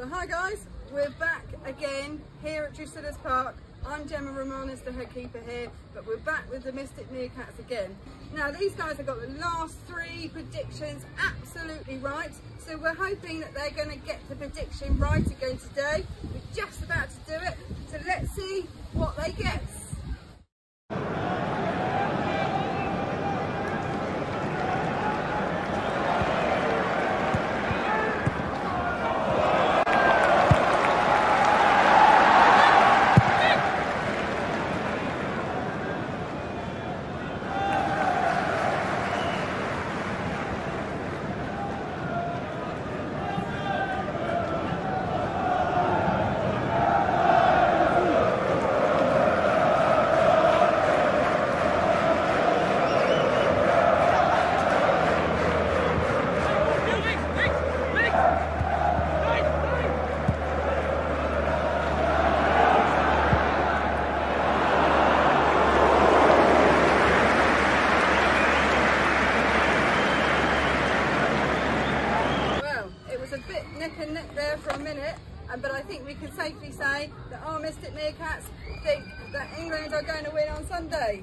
So hi guys, we're back again here at Drusilla's Park. I'm Gemma Romanis, the head keeper here, but we're back with the Mystic Meerkats again. Now these guys have got the last three predictions absolutely right, so we're hoping that they're going to get the prediction right again today. We're just about to do it, so let's see what they get. A bit neck and neck there for a minute, um, but I think we can safely say that our Mystic Meerkats think that England are going to win on Sunday.